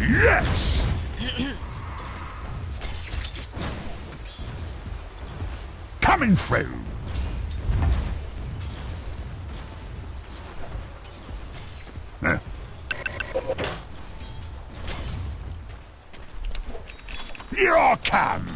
Yes! Coming through. Huh. Here I come.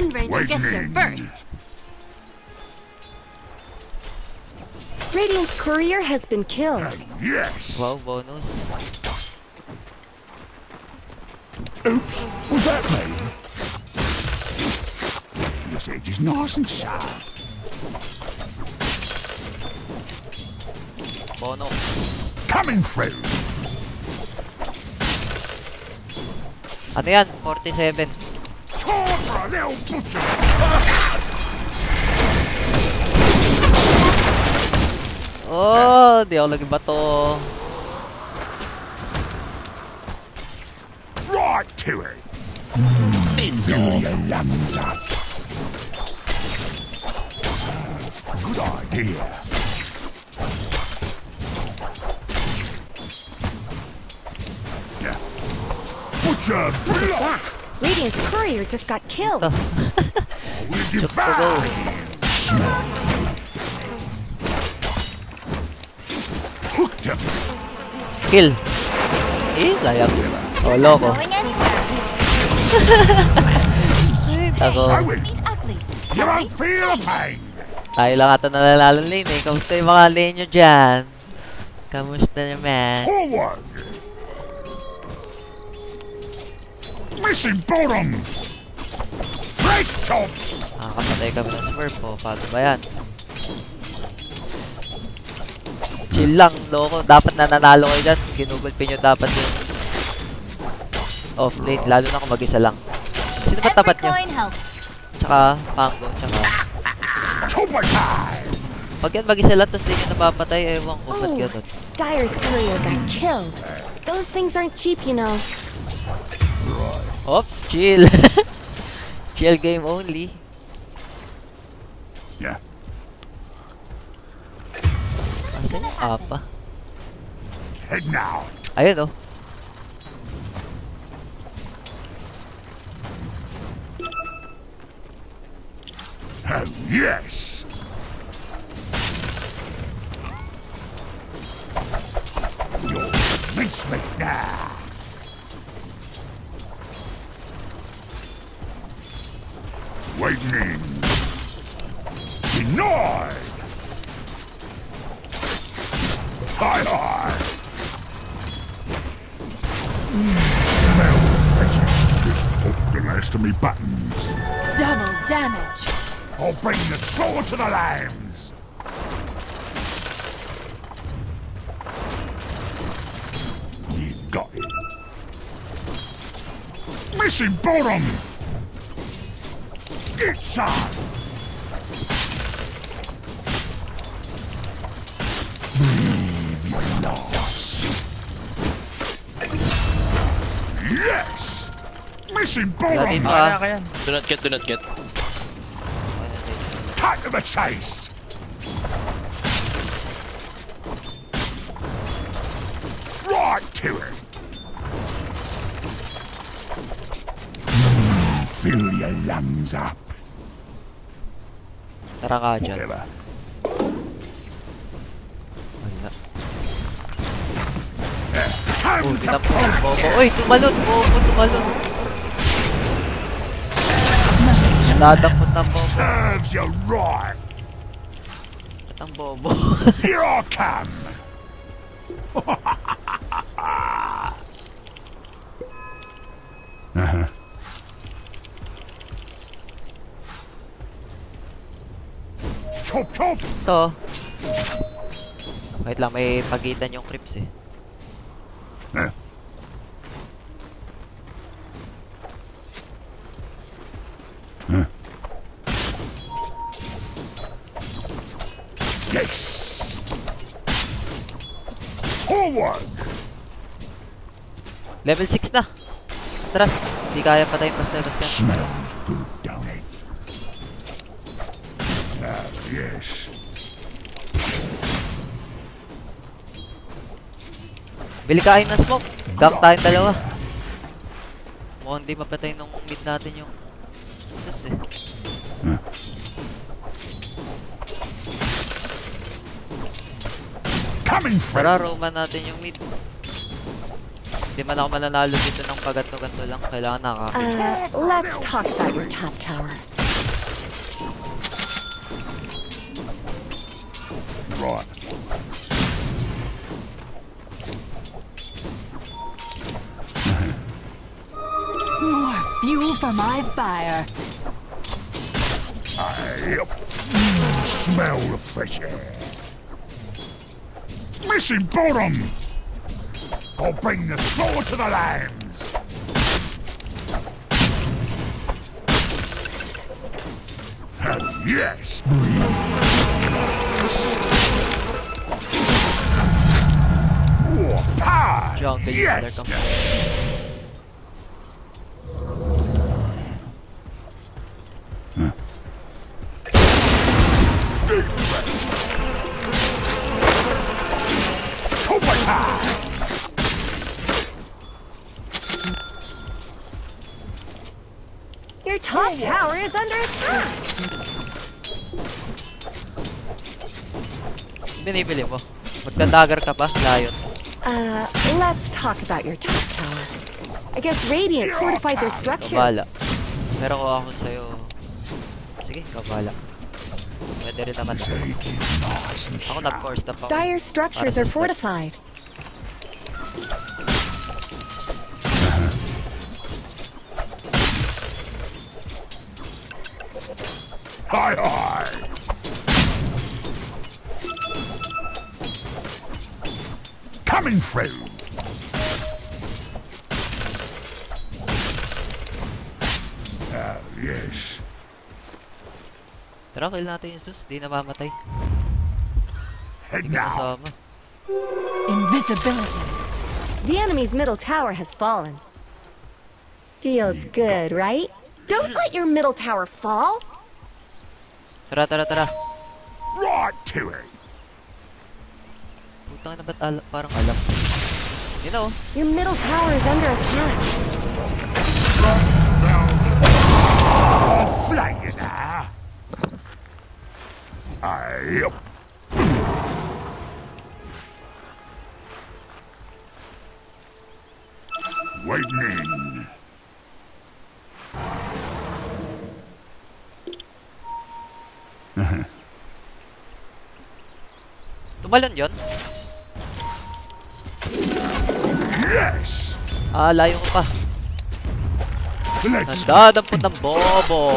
Wind Ranger gets there first. Radiant's courier has been killed. Yes. Wow, bonus. Oops. What's that mean? This edge is nice and sharp. Bonus. Coming through. Ano yan? 47. Time for a little butcher. Oh, di ako lagi bato. Right to it. Fill your lungs up. Good idea. Yeah. Butcher block. Yeah, Radiant's courier just got killed. Ito. We Just to go. divide. Hooked him. Kill. Eh, sayang. Solo ko. Going anywhere. Ako. I win. Meet ugly. You won't feel the pain. Tayo lang ata nalalalo lane eh. Kamusta yung mga lane nyo dyan? Kamusta naman? Forward. Missing bottom. Fresh chops. Nakakapatay kami ng smurf po. Paano ba yan? Chill lang, loko. Dapat nananalo kayo dyan. Ginugol pin nyo dapat yung off lane. Lalo na kung mag-isa lang. Sino ba tapat nyo? coin helps. Tsaka Pango. Tsaka pag yan mag-isa lang tapos di nyo napapatay, ewan ko ba't Oh. ganun. Dyer's courier got killed. Those things aren't cheap, you know. Oops, chill. chill game only. Yeah. Asan yung apa? Head now. Ayun oh. Oh, yes. You're mincemeat now. Waiting in. Denied. Hi, hi. Smell fresh. Just put the last of me buttons. Double damage. I'll bring the sword to the lambs. You got it. Missing bottom. It's some. Breathe your loss. Yes. Missing Wala bottom. ah. kaya. Do not get, do not get. Cut to the chase. Right to it. Mm, fill your lungs up. Tara ka dyan. Whatever. Wala. Oh, tinap mo. Bobo. Uy, tumalon. Bobo, tumalon. Dadakot ng bobo. you right. Ang bobo. Here I come. Ito. Wait lang, may pagitan yung creeps eh. Eh. Huh? Yes. Forward. Level 6 na. Atras. Hindi kaya patayin basta-basta. Smells good, Bili kain na smoke. Gank tayong dalawa. Mukhang hindi mapatay nung mid natin yung... Sus eh. Coming Tara, roman natin yung mid. Hindi man ako mananalo dito ng paganto-ganto lang. Kailangan nakakit. Uh, let's talk about your top tower. For my fire. Yep. Mm, smell the fresh air. Missing bottom. I'll bring the sword to the lands. Oh, yes. Oh, power. Jungle yes. Binibili mo. Magdadagar ka pa. Layon. Uh, let's talk about your top tower. I guess Radiant fortified their structures. Kabala. Meron ko ako sa'yo. Sige, kabala. Pwede rin naman. Take it nice and Ako nag-force stop ako. Dire structures are fortified. Hi, Coming through. Ah, yes. Tara, kill natin yung sus. Di namamatay. Head Hindi now. Invisibility. The enemy's middle tower has fallen. Feels good, right? Don't let your middle tower fall. Tara, tara, tara. Right to it. Putang na ba't ala- parang alam? Yun na oh. Your middle tower is under attack. Flay you now. Yep. Waiting in. Tumalon yun? Yes. Ah, layo ko pa. Nandadampot ng bobo.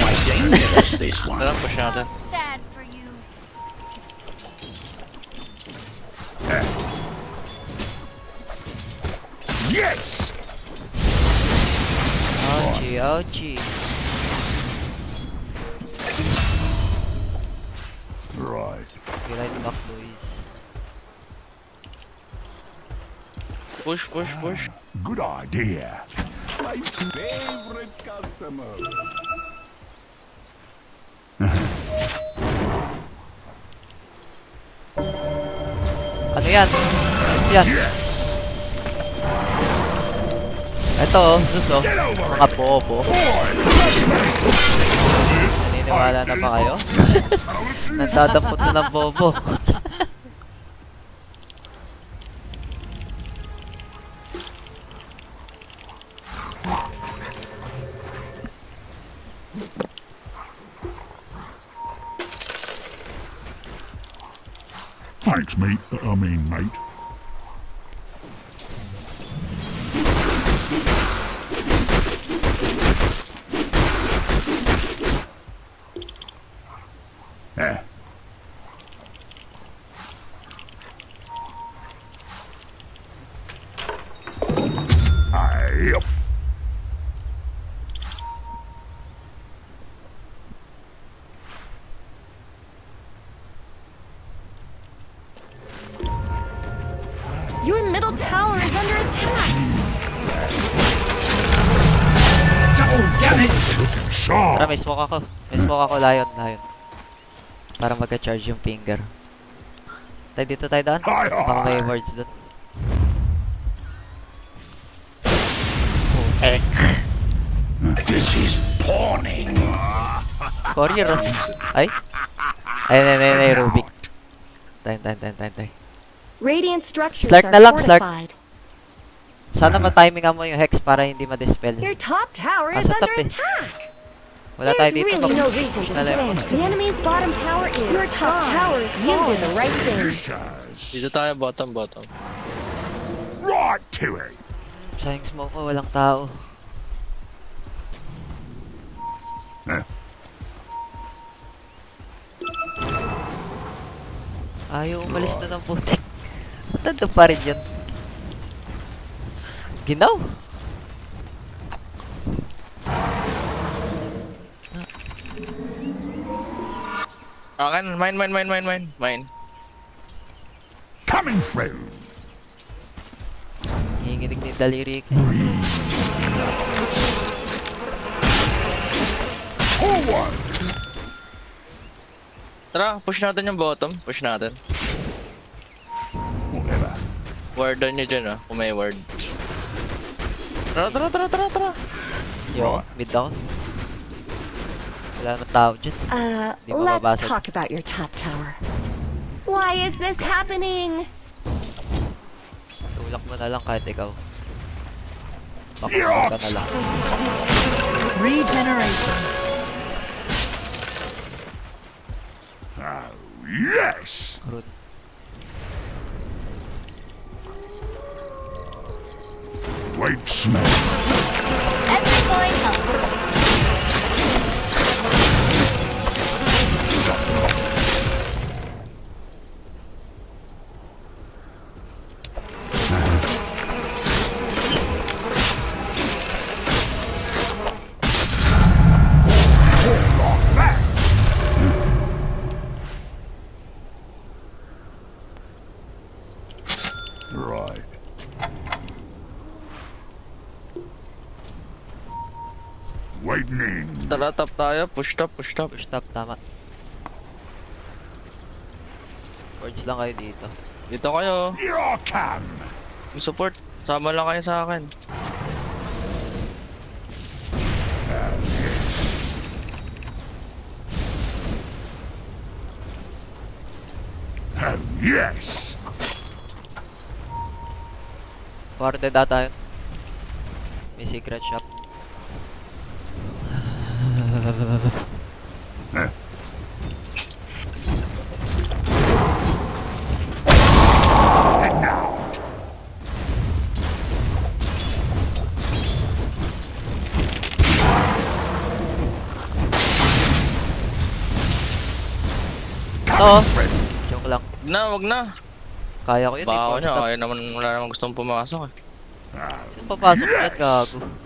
My dangerous, Push, push, push. Good idea. My favorite customer. Ano yan? Sus yan. Ito oh, sus oh. Mga bobo. Naniniwala na ba kayo? Nagdadampot na ng bobo. Thanks, mate. I mean, mate. May smoke ako. May smoke ako, lion, lion. Para magka-charge yung finger. Tayo dito tayo daan. Baka may wards doon. Oh, eh. This is pawning. Courier. Ay? Ay, ay, ay, ay, Rubik. Tayo, tayo, tayo, tayo, tayo. Radiant structures Slark are na lang, Slark. fortified. Sana ma-timingan mo yung hex para hindi ma-dispel. Your top tower is Nasa under eh. attack. Wala tayo There's dito. really no reason to stand. The enemy's bottom tower is your top tower is You did the right thing. Dito tayo, bottom, bottom. Right to it. Sayang smoke ko, walang tao. Eh. Ayaw umalis na ng putik. Nandun pa rin yun. Ginaw! Akin, mine, mine, mine, mine, mine. Mine. Coming through. Hinginig ni daliri ko. Forward. Tara, push natin yung bottom. Push natin. Whatever. Wardan nyo dyan ah, kung may ward. Tara, tara, tara, tara, tara. Yo, mid down. Wala na tao dyan. Uh, let's talk about your top tower. Why is this happening? Tulak mo na lang kahit ikaw. Yes! Bakit ka na lang. Regeneration. Oh, yes. Rune. Wait, smell. Every coin helps. Tara, top tayo. Push top, push top. Push top, tama. Words lang kayo dito. Dito kayo. Yung support. Sama lang kayo sa akin. Oh, yes. Parang dead ata yun. May secret shop. Ito! Joke lang. Wag na, wag na. Kaya ko yun. Baka Baka niya, ayaw naman, wala naman gustong pumasok eh. Papasok yes. yan, gago.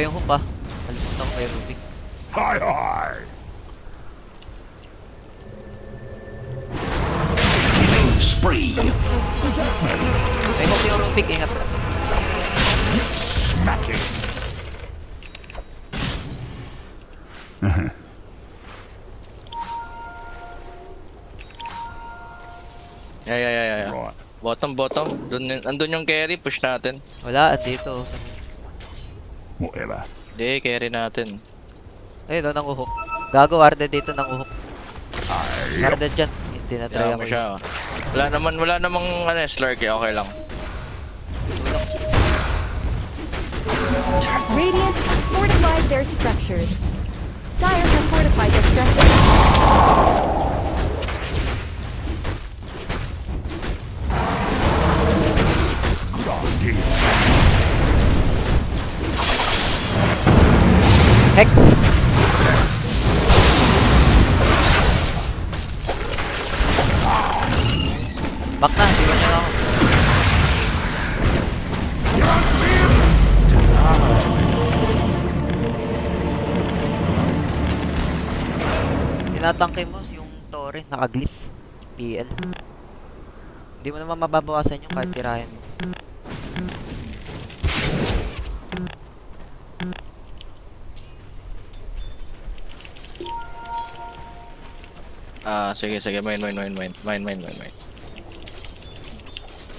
Nakuha yung hook ah. Kalimutan ko kay Ruby. Hi, hi. Killing spree. May hook yung Rubik, ingat ka. Smack it. Yeah, yeah, yeah, yeah. Bottom, bottom. Dun, andun yung carry, push natin. Wala, andito. Whatever. Hindi, carry natin. Ayun, doon ang uhok. Gago, warded dito ng uhok. I Warded dyan. Hindi na try ako. mo siya. oh. Wala naman, wala namang ano, eh, slurk eh. Okay lang. Radiant have fortified their structures. Dire have fortified their structures. good idea. Hex! Back na, hindi niya ako. Tinatangke mo yung Torre, naka-glyph. PL. Hindi mo naman mababawasan yung kahit tirahin mo. Ah, sige, sige. Mine, mine, mine, mine. Mine, mine, mine, mine.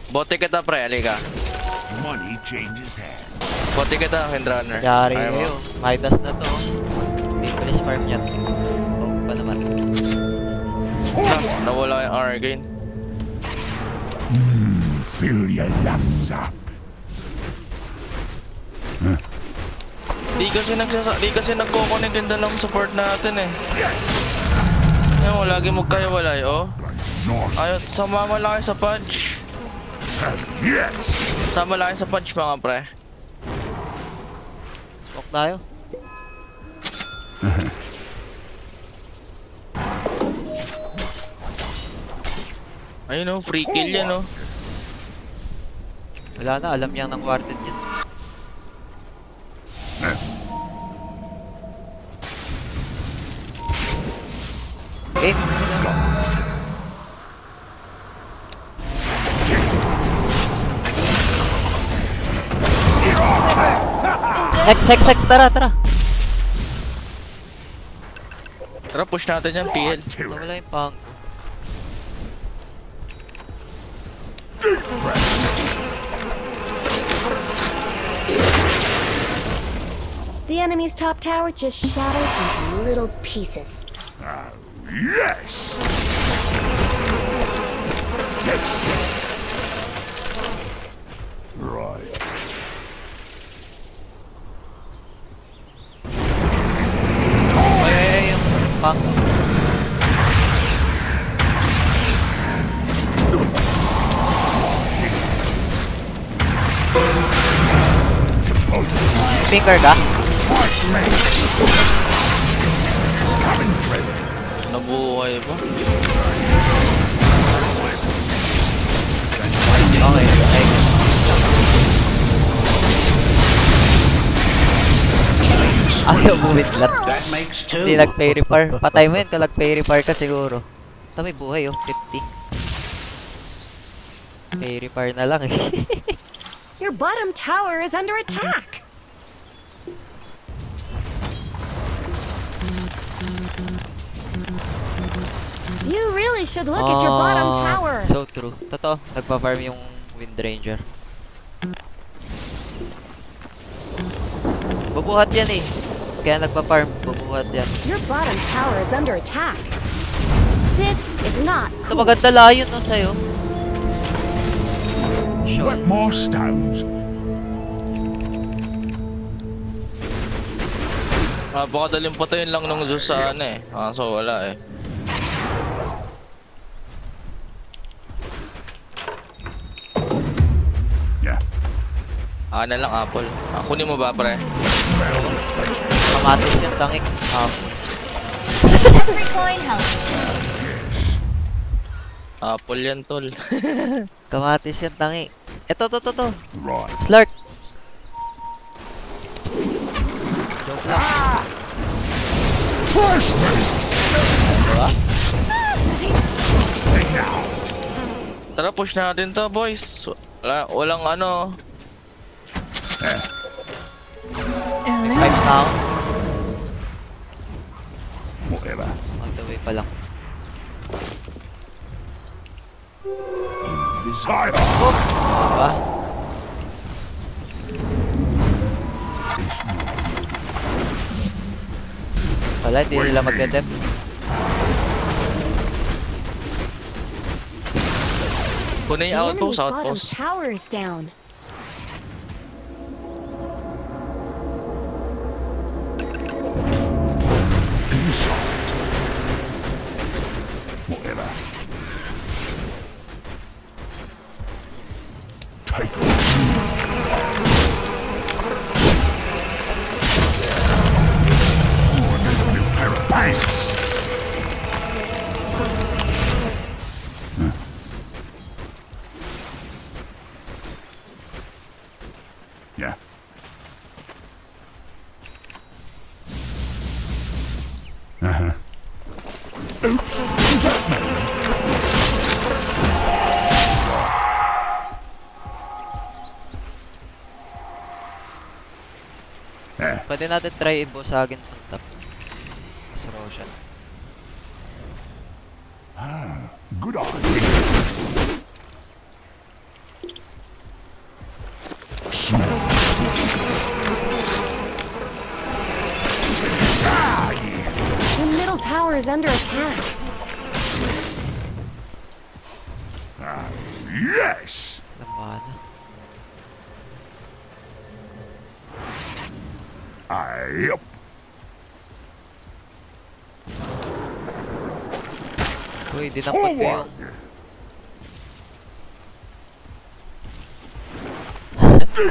Bote kita, pre. Halika. Money changes hands. Bote kita, Windrunner. Yari kayo. Midas na to. Hindi police farm yan. Oh, pa naman. Na, nawala yung Argane. Fill your lungs up. Di kasi nagsasa di kasi nagko-connect yung dalawang support natin eh. Yan mo, lagi magkaiwalay, oh. North. Ayun, sama mo lang kayo sa punch. Sama lang kayo sa punch, mga pre. Smoke tayo. Ayun oh, free kill yan oh. Wala na, alam niya ng warded yan. Hex, hex, hex, tara, tara. Tara, push natin yan, PL. To it. Nawala yung pang. The enemy's top tower just shattered into little pieces. Yes. Yes. Right. Finger ka? Nabuhay pa. Okay, okay. Ayaw two. Hindi nag-pay repair. Patay mo yun kung nag-pay repair ka siguro. Ito may buhay oh, 50. Pay repair na lang eh. Your bottom tower is under attack. You really should look at your bottom Ah, tower. So true. Totoo, nagpa-farm yung Wind Ranger. Bubuhat yan eh. Kaya nagpa-farm, bubuhat yan. Your bottom tower is under attack. This is not Ito maganda layon no sa'yo. Sure. What more stones? Ah, baka daling patayin lang nung Zeus sa ano eh. Ah, so wala eh. Ah, na lang apple. Ah, kunin mo ba, pre? Kamatis yan, tangik. Ah, Every coin helps. Apple yan, tol. kamatis yan, tangik. Eto, to, to, to. Right. Slark. Fresh meat! Diba? Tara, push natin to, boys. Wala, walang ano. Five sound. Moira. On the way pa lang. Invisible! Diba? Wala, hindi nila magdedep. Kunin The yung enemy's outpost, bottom outpost. Pwede natin try ibusagin Ko yung...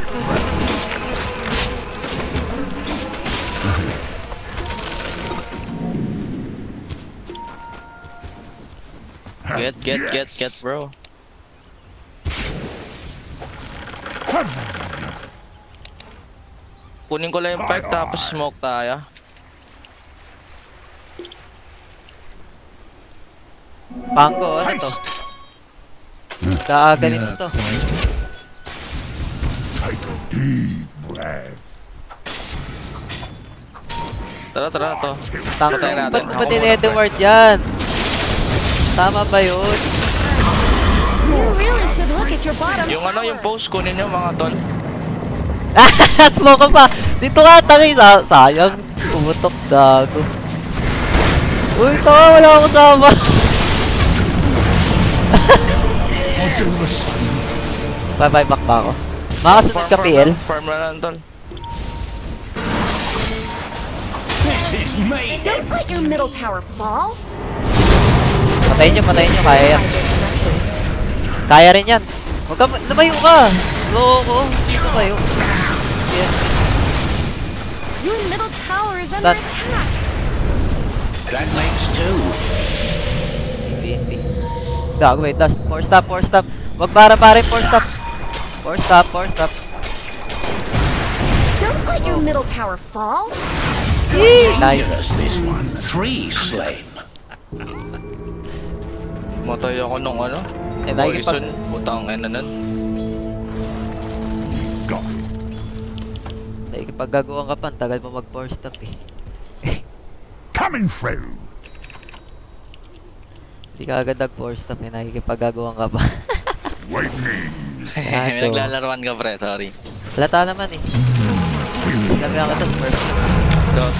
Forward! Get, get, get, get, bro. Kunin ko lang yung pike tapos smoke tayo. Pangko, ano to? Kaaganin to. Take a deep breath. Tara, tara, to. Natin. ba't ba din muna, Edward yan? Tama ba yun? You really should look at your bottom Yung ano, yung post kunin nyo mga tol. Smoke ka pa! Dito ka, tangay! Sa sayang! Tumutok, gago. Uy, tawa, wala akong kasama. I'll do the same. Bye bye, back ba ako? Makasunod ka, PL? Farm na lang, tol. Don't let your middle tower fall. Patayin nyo, patayin nyo, kaya yan. Kaya rin yan. Huwag ka, lumayo ka! Loko, dito kayo. Your middle tower is under attack. That makes two. Gago, wait, last. Four stop, four stop. Wag para pare, four stop. Four stop, four stop. Don't let your middle tower fall. Nice. Dangerous, this one. Three slain. Matay ako nung ano. Eh, nakikipag- Poison. Putang ina nun. Got it. Nakikipaggagawa ka pa, tagal mo mag four stop eh. Coming through. Hindi ka agad nag four stop eh, nakikipaggagawa ka pa. Lightning. May Gago. naglalaroan ka, pre. Sorry. Halata naman eh. Sabi ako to, Smurf. Dot.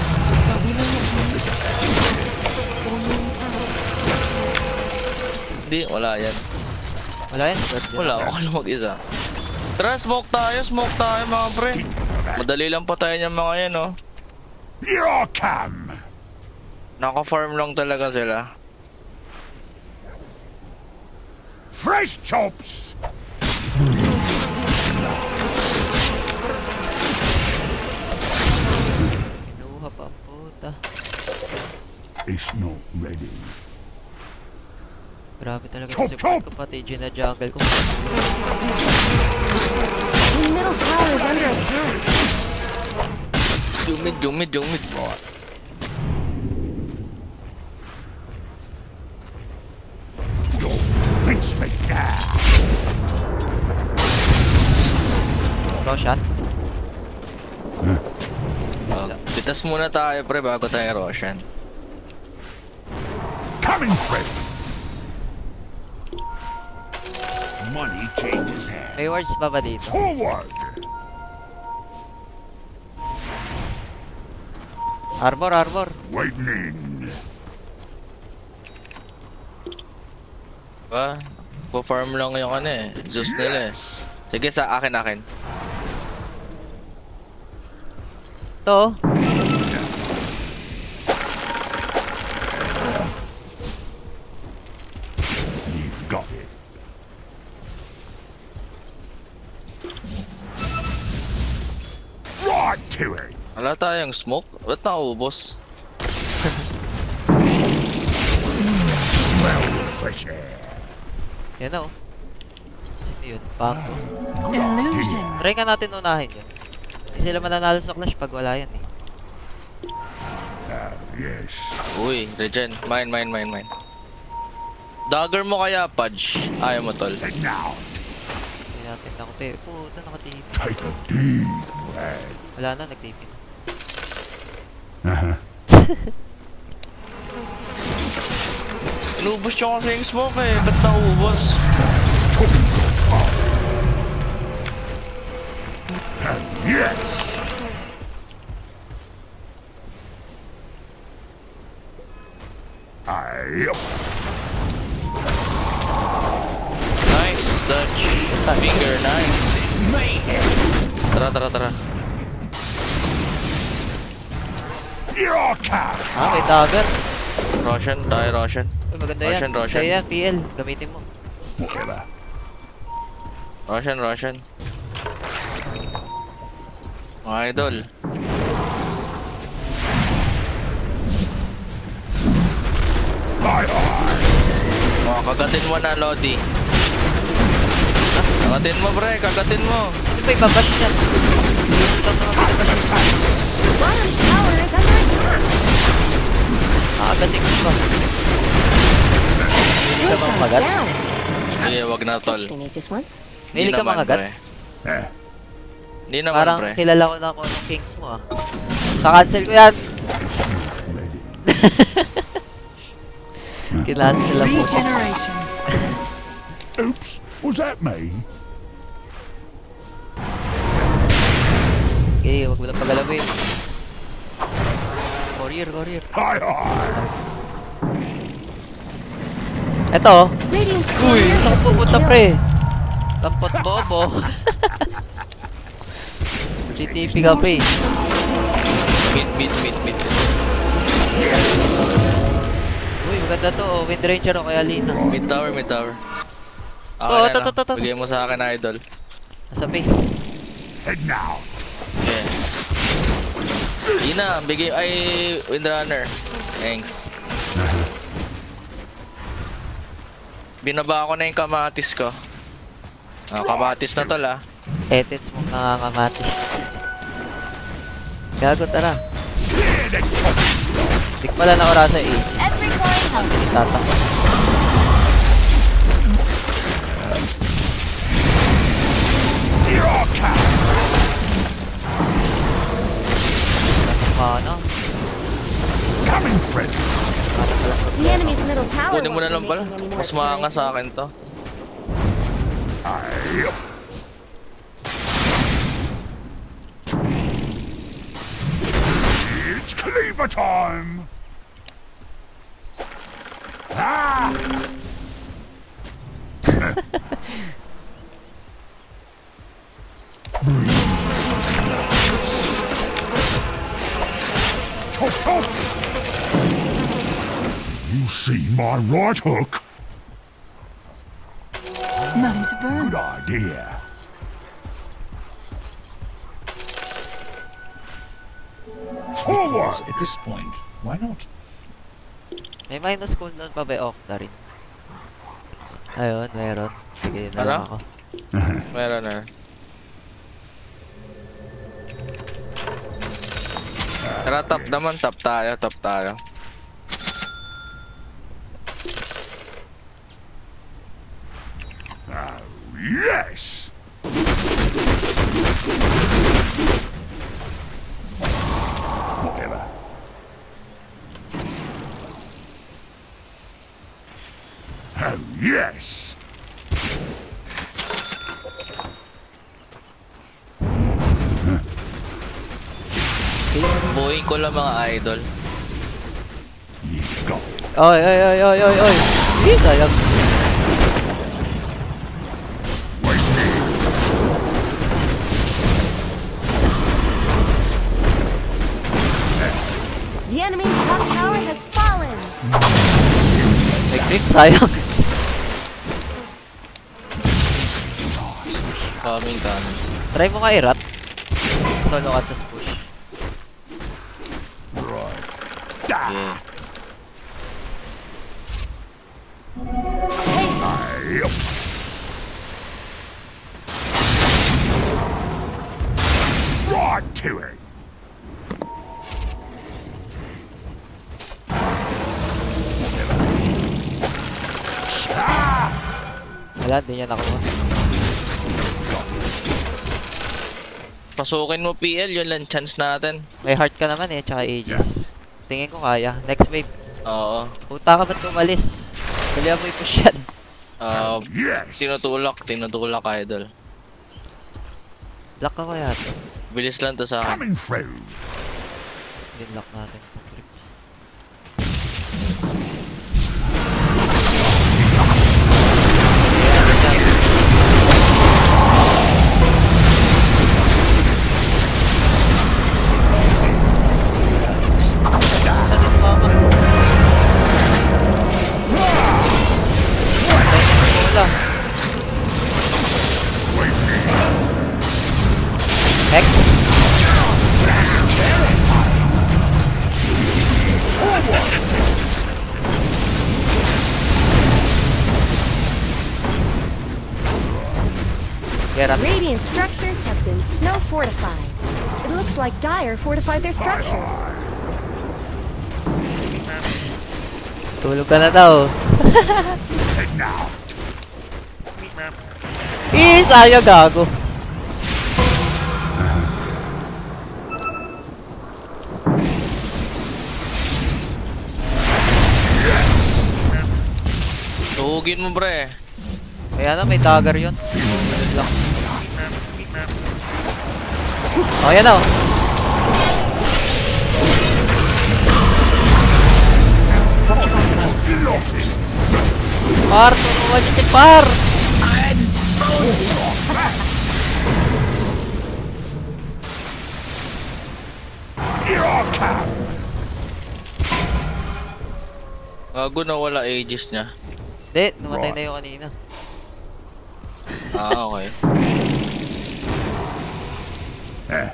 Hindi, wala yan. Wala yan, Smurf. Wala ako. lang mag-isa. Tara, smoke tayo, smoke tayo mga pre. Madali lang pa tayo ng mga yan, oh. Come. Naka-farm lang talaga sila. Fresh chops. Kinuha pa ang puta. It's not ready. Grabe talaga Chop, yung support chop! ko pati Gina jungle ko. Your middle tower is under attack. Jumid, jumid, jumid. Low shot. Huh? Oh, litas muna tayo pre bago tayo Roshan. Coming friend! Money changes hands. Rewards pa ba dito? Forward! Arbor, arbor. Lightning. Ba? Po-farm lang yung ano eh. Zeus nila eh. Sige sa akin akin. To. Wala tayong smoke? Ba't nakaubos? Smell the fresh air. Yan na oh. Sino yun? Bangko. Illusion. Try ka natin unahin yun. Hindi sila mananalo sa clash pag wala yan eh. Yes. Uy, regen. Mine, mine, mine, mine. Dagger mo kaya, Pudge? Ayaw mo, tol. And now, Hindi natin ako pe. Puta, nakatipin. take a deep breath. Wala na, nagtipin. Uh-huh. Inubos yung kasi yung smoke eh. Ba't naubos? Yes. I Nice, Dutch. Finger, nice. Tara, tara, tara. your cat. Ah, may dagger. Russian, die Roshan. Uy, maganda yan. Roshan, Roshan. Sa'yo yan, PL. Gamitin mo. Whatever. Roshan, Roshan. Mga idol. Hi, hi. Mga kagatin mo na, Lodi. Kagatin mo, pre. Kagatin mo. Ano ba ibabash yan? Ito ang mga binabash. Bottom tower is under attack. Nakagating mo ba? Hindi ka bang magat? Sige, wag na, tol. Hindi ka naman, mangagat? pre. Eh, Hindi naman, Parang pre. kilala ko na ako ng king mo ah. Kakancel ko yan. Kinancel ako. Regeneration. Oops. Was that me? Okay, wag mo na pagalawin. Courier. Hi, hi. Eto. Uy, been pupunta pre. Tampot bobo. TTP ka pa eh. Mid, mid, mid, mid. Uy, maganda to. oh. Wind Ranger o kaya Lina. Mid tower, mid tower. To, Okay to, to, to, to. Bigay mo sa akin, idol. Nasa base. Head now. Yeah. Yun na, bigay ay Windrunner. Thanks. Binaba ko na yung kamatis ko. Ah, kamatis na tol ah. Etits mong nakakamatis. Gago, tara. Ko pala nakurasa eh. Every coin helps. Tatak. Mana. Coming, friend. The enemy's middle tower Kunin mo na won't lang be pala. making any more Mas maanga sa akin appearances. to. I. It's cleaver time. Ah! see my right hook? Money to burn. Good idea. Forward! At this point, why not? May minus cooldown pa ba yung Octa rin? Ayun, meron. Sige, yun na lang ako. Meron na. Tara, top naman. Top tayo, top tayo. Oh, yes! Whatever. Oh, yes! Buhay ko lang mga idol. You got it. Oy, oy, oy, oy, oy, oy. Ih, sayang. Sayang. Coming, coming. Try mo nga i-rat. Solo ka, tas Pasukin mo PL, yun lang chance natin. May heart ka naman eh, tsaka Aegis. Tingin ko kaya. Next wave. Oo. Puta ka ba't umalis? Dali mo i-push yan. Ah, Yes! tinutulak, tinutulak idol. Lock ka kaya to. Bilis lang to sa akin. Coming through. Ginlock natin itong Dire fortified their structures. Tulog ka na daw. Ih, sayang gago. Tuhugin mo bre. Kaya na, may dagger yun. Lang. Oh, yan na. Par, tulungan niyo si Par! Gago na wala ages niya. Hindi, namatay na yung kanina. Ah, okay. Eh,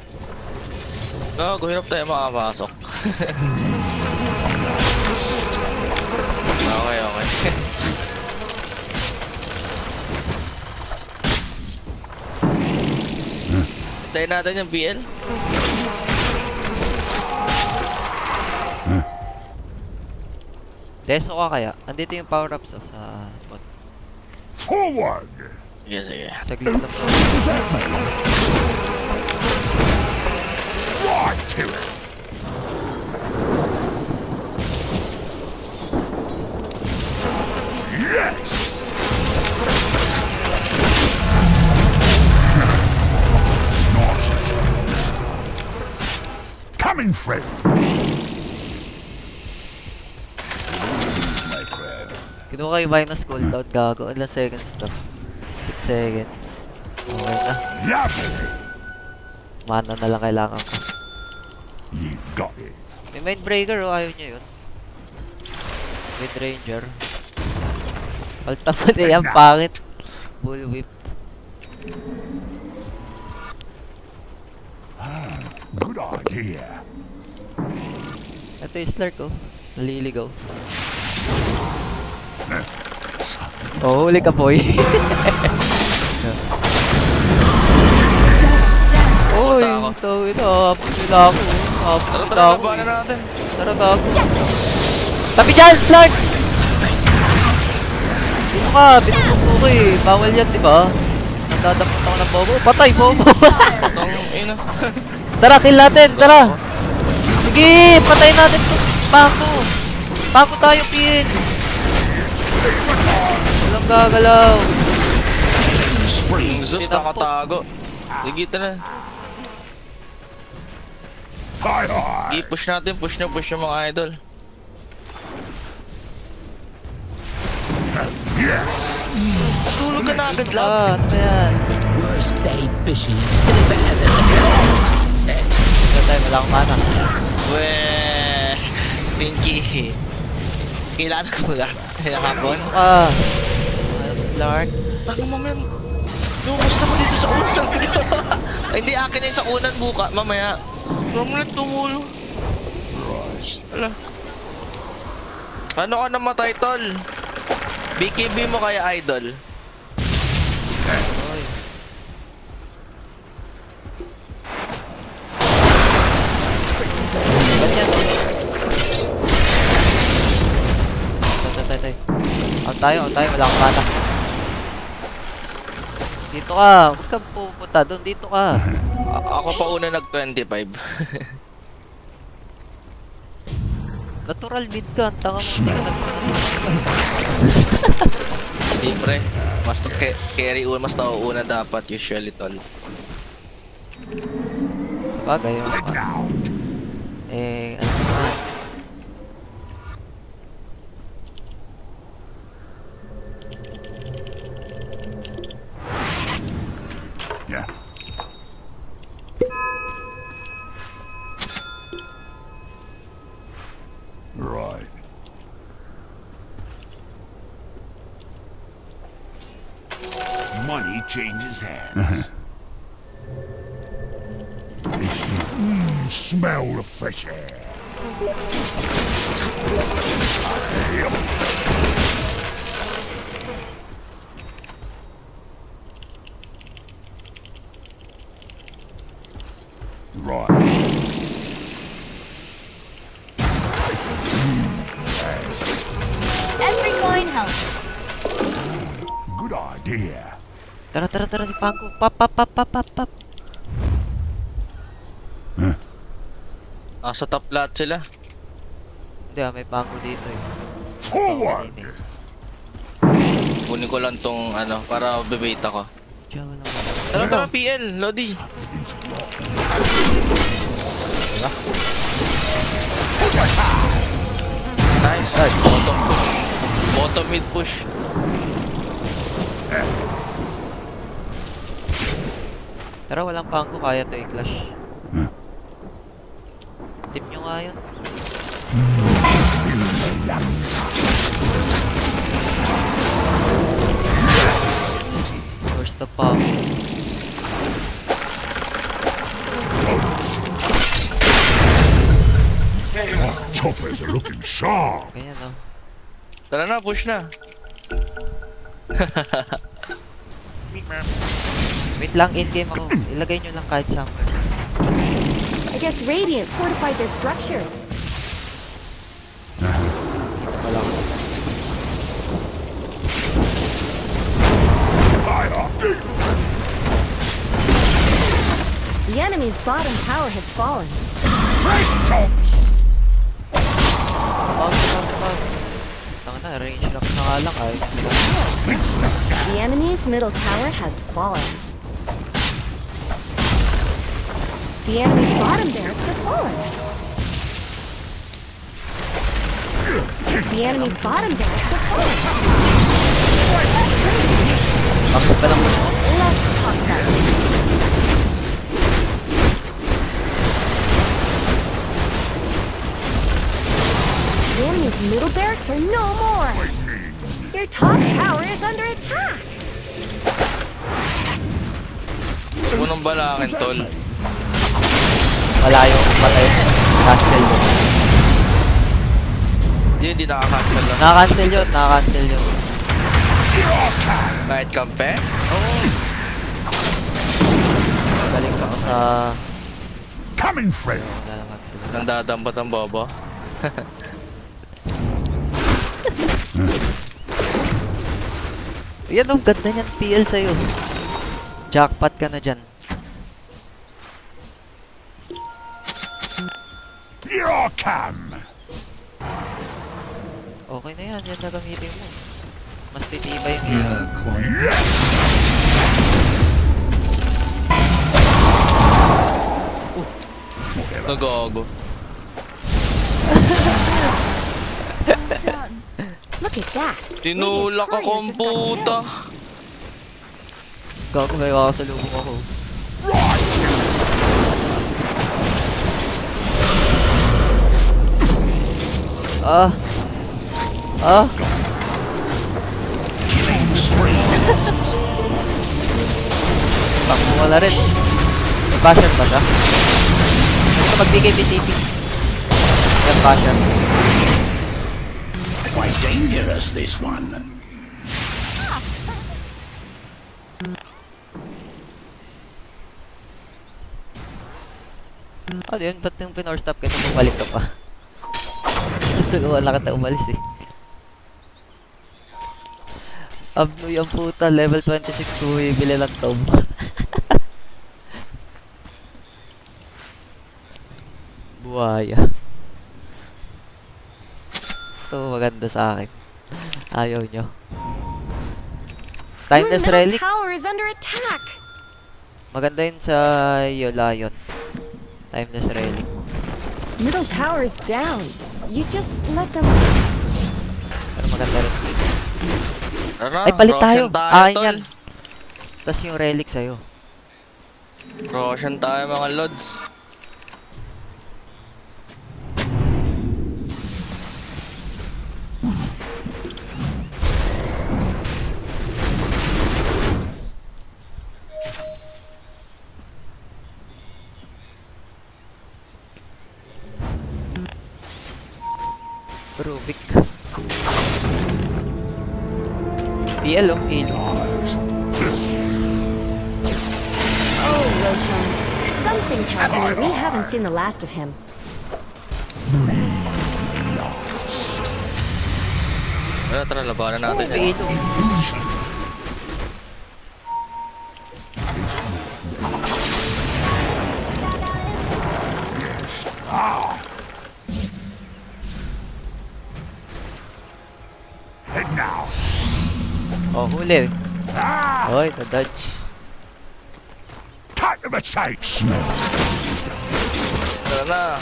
Gago, hirap tayo makapasok. Hintayin natin yung BL. Deso ka kaya? Andito yung power-ups oh, sa spot. forward. Sige, sige. Saglit lang. Right to it. My friend. Kinuha kayo minus cooldown, gago. Ilang seconds to? 6 seconds. Okay na. Mana na lang kailangan ko. You got it. May mind breaker oh, ayaw niya yun. Mid ranger. Palta mo na yan, pangit. Bull Good idea. Ito yung Slark oh. Naliligaw. Oh, huli ka boy. Takot. ito, ito. Hapon ako. Hapon Tara, tara, eh. natin. Tara, gago. Tabi dyan, Slark! Dito ka, binubog ko eh. Bawal yan, di ba? Dadapot ako ng bobo. Patay, bobo! Tong ina. tara, kill natin, tara! Sige, patay natin to. Pako! Pako tayo, pin! Walang gagalaw. Tinampok. nakatago. Sige, tara. Hi. I-push natin, push na push yung mga idol. Yes. Tulog ka na agad lang. Ah, ano ba yan? Worst day fishing is still the Tayo, wala akong mana. Weh, Pinky. Kailangan ko lang. Nakapon. Ano ka? Ano ba, Slark? Taka mo men. Lumusta mo dito sa unan. Hindi akin na yung sa unan buka. Mamaya. Ramlet tumulo. Ala. Ano ka namatay, tol? BKB mo kaya, idol? Out tayo, out tayo. Wala akong mana. Dito ka. Huwag kang pupunta doon. Dito ka. A- ako pa una nag-25. Natural mid ka. Ang tanga mo. Hindi ka nag- Hindi, pre. Mas to ca- carry una, mas nauuna dapat usually, tol. Bagay. oh. Eh, ano changes hands. Mm, smell the fresh air. Pangko. Pap, pap, pap, pap, pap, pap. Nasa top lahat sila. Hindi ah, may Pangko dito eh. Forward. Eh. Kunin ko lang tong ano, para bebait ako. Tara, tara, PL, Lodi. Nice. Bottom push. Bottom mid push. Tara, walang Pangko. Kaya to i-clash. Tip nyo nga yun. Where's the Pangko? Choppers are looking sharp. Ganyan oh. Tara na, push na. Wait lang, in-game ako. Ilagay nyo lang kahit somewhere. I guess Radiant fortified their structures. Wala ko. The enemy's bottom tower has fallen. Fresh chops. Pag. Tanga na, range na nga lang. Big snap. The enemy's middle tower has fallen. The enemy's bottom barracks are fallen. The enemy's bottom barracks are fallen. Bakit pa lang mo? Let's talk about it. The enemy's middle barracks are no more. Your top tower is under attack. Mo nang balangin, tol. Malayo, patay. Cancel yun. Hindi, hindi nakakancel lang. Naka-cancel yun, naka-cancel yun. Kahit kampe? Galing ka sa... Coming, friend. Nandadampat ang bobo. Yan ang ganda niyan PL sa'yo. Jackpot ka na dyan. Come. Okay na yan, yan na gamitin mo. Mas titibay yung. Yeah, quite. Nagago. Look at that. Tinulak ako ang puta. Gago, may kakasalubong ako. Ah. Ah. Pakuha na rin. May basher ba ka magbigay BTP? Yan basher. Quite dangerous, this one. Ano yun? Ba't yung pinor-stop ka nung bumalik ka pa? Tulungan lang kita umalis eh. Abno yung puta, level 26 ko bibili lang tom. Buhaya. Ito maganda sa akin. Ayaw nyo. Timeless Relic. Maganda yun sa Lion. Timeless Relic. Middle tower is down. You just let them. Pero maganda rin. Tara, Ay, palit tayo. Tayo, Ah, yan. Tapos yung relic sa'yo. Roshan tayo mga lods. Rubik. PL oh, PL. Oh, Roshan. Something tells me we haven't seen the last of him. Tara, tara, labanan natin yan. Oh, huli. Oy, na-dodge. Cut to the chase. Tara na.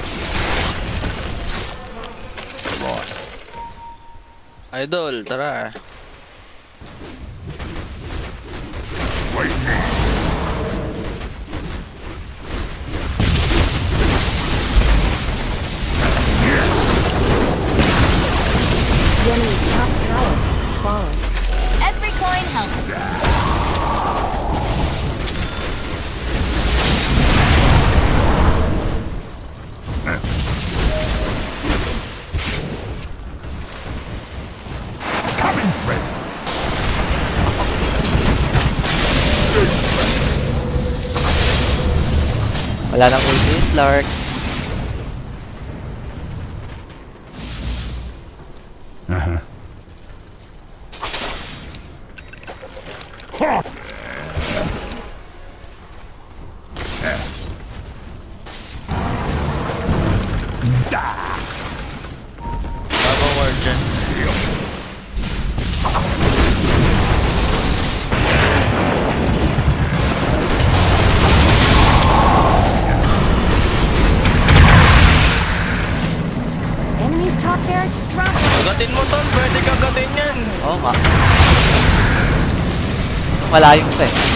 Idol, tara. Wala nang ulti, Slark. Bago Ito malayo pa eh.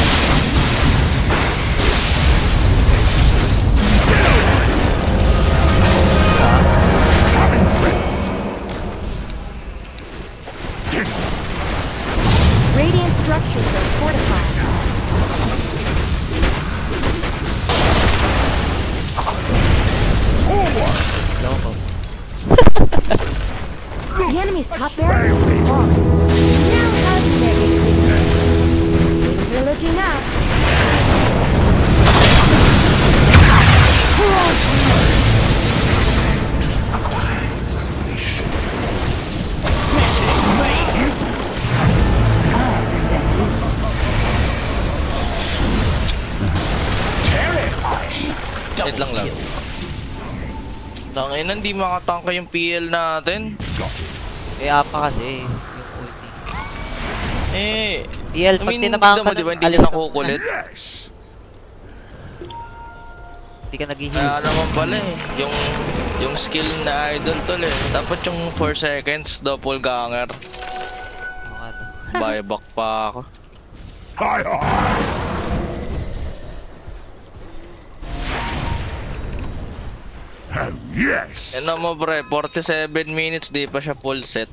Hindi makatangka yung PL natin. Eh, apa kasi. Yung ulti. Eh, PL, I pag mean, tinamaan tignan ka mo, di ba, nun, hindi alis ka. Yes! Hindi ka nag-heal. Kaya naman pala eh, yung, yung skill na idol tol eh. Dapat yung 4 seconds, doppelganger. Yung ano. Buyback pa ako. Hi, hi! Oh, yes! Ano mo bre, 47 minutes, di pa siya full set.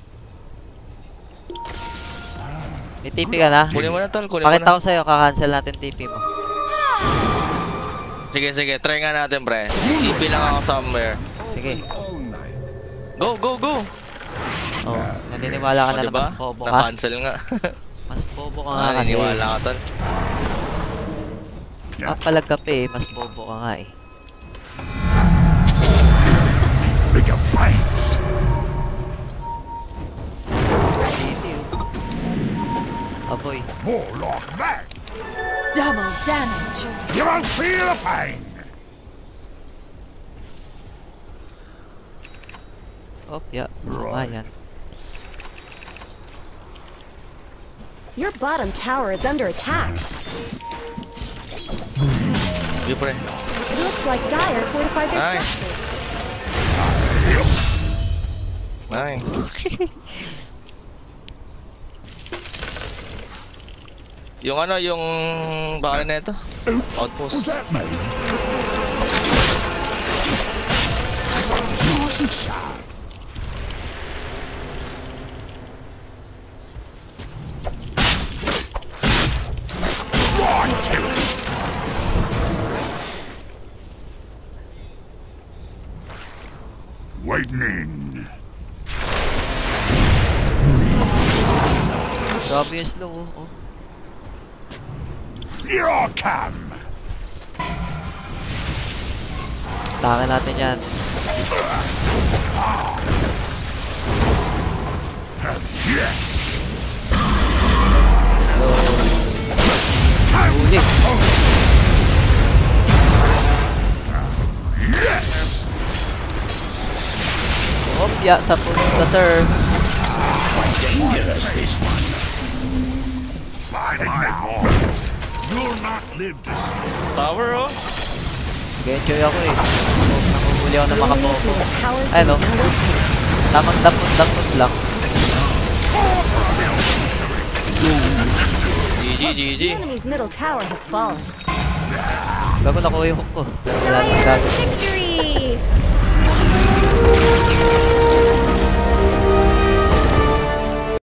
May TP ka na? Kunin mo na tol, kunin mo Pakita na. ko sa'yo, kakancel natin TP mo. Sige, sige, try nga natin bre. TP lang ako somewhere. Sige. Go, go, go! Oh, naniniwala ka na na diba? mas bobo ka. Na-cancel nga. Mas bobo ka nga ah, kasi. naniniwala ka tol. Papalag ka pa eh, mas bobo ka nga eh. Bigger bites! Dito yun. Aboy. More like that! Double damage. You won't feel the pain! Oh, yeah. Sama yan. Your bottom tower is under attack. Sige pre. It looks like Dire fortified their Nice. structures. Nice. yung ano, yung bakal na ito? Outpost. that Grabe yung slow oh. oh. Here I come! Tangan natin yan. Yes! Huli. Yes! Oh, yeah, sa punta sir. Dangerous, this one. Fighting now! You'll not live to see. Tower oh. Nag-enjoy ako eh. Oh, Nanguhuli ako ng mga Enemy's bobo. middle tower is Ano? attack. Tamang dapot-dapot lang. GG, GG. The enemy's middle tower has fallen. Gago nakuha yung hook ko. Pero wala nang gagawin.